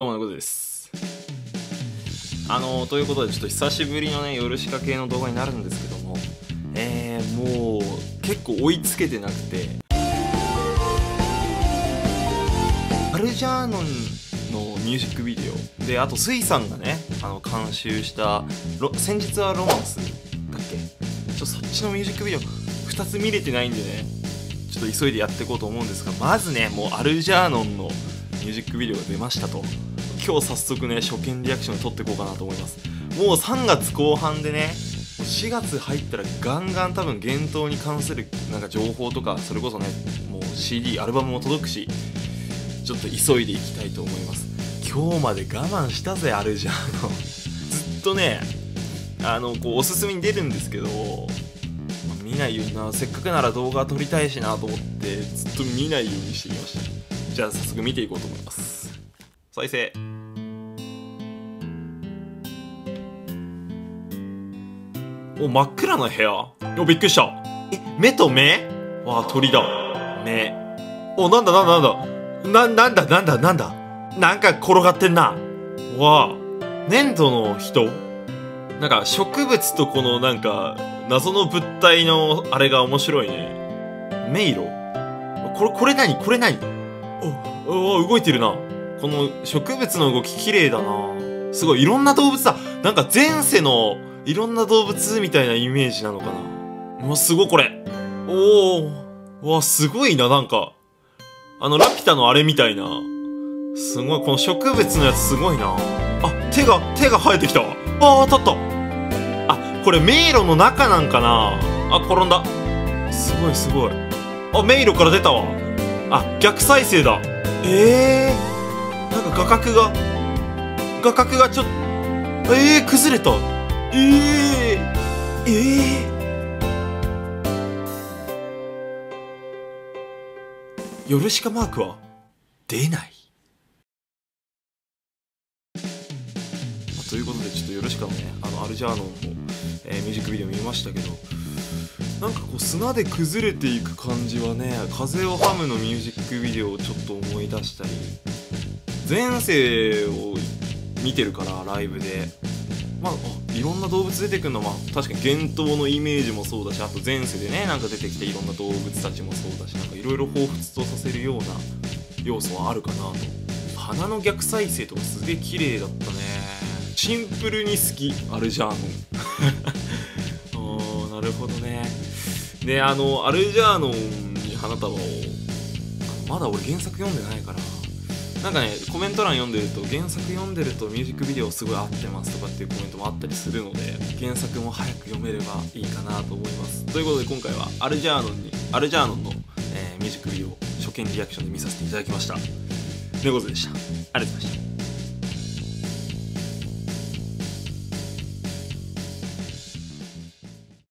どうものことです。あのということでちょっと久しぶりのね夜仕掛けの動画になるんですけどもえー、もう結構追いつけてなくて。アルジャーノンのミュージックビデオ。であとスイさんがねあの監修した「先日はロマンス」だっけ？ちょっとそっちのミュージックビデオ2つ見れてないんでねちょっと急いでやっていこうと思うんですがまずねもうアルジャーノンのミュージックビデオが出ましたと。今日早速ね初見リアクション撮っていこうかなと思います。もう3月後半でね4月入ったらガンガン多分幻冬に関するなんか情報とかそれこそねもう CD アルバムも届くしちょっと急いでいきたいと思います。今日まで我慢したぜあるじゃんずっとねあのこうおすすめに出るんですけど、見ないようにな。せっかくなら動画撮りたいしなと思ってずっと見ないようにしてきました。じゃあ早速見ていこうと思います。再生。お真っ暗な部屋。おびっくりした。え目と目？わあ鳥だ。目。おなんだなんだなんだ。ななんだなんだなんだ。なんか転がってんな。わあ。粘土の人？なんか植物とこのなんか謎の物体のあれが面白いね。迷路？これこれ何？これ何？おお動いてるな。この植物の動き綺麗だな。すごい。いろんな動物だ。なんか前世のいろんな動物みたいなイメージなのかな。うわすごいこれ。おおわすごいな。なんかあのラピュタのあれみたいな。すごい。この植物のやつすごいな。あ手が手が生えてきた。わあ当たった。あこれ迷路の中なんかな。あ転んだ。すごいすごい。あ迷路から出たわ。あ逆再生だ。えー、なんか画角が画角がちょっとえー、崩れた。えー、えー、ヨルシカマークは出ない。まあということでちょっとヨルシカのねあのアルジャーノンの、えーミュージックビデオ見ましたけどなんかこう砂で崩れていく感じはね「風をハム」のミュージックビデオをちょっと思い出したり前世を見てるからライブで。まあいろんな動物出てくるのは、確かに幻冬のイメージもそうだしあと前世でねなんか出てきていろんな動物たちもそうだしなんかいろいろ彷彿とさせるような要素はあるかなと。鼻の逆再生とかすげえ綺麗だったね。シンプルに好きアルジャーノン。あーなるほどね。であのアルジャーノンに花束を。まだ俺原作読んでないから。なんかねコメント欄読んでると原作読んでるとミュージックビデオすごい合ってますとかっていうコメントもあったりするので原作も早く読めればいいかなと思います。ということで今回はアルジャーノンにアルジャーノンの、えーミュージックビデオ初見リアクションで見させていただきました。ということでした。ありがとうございました。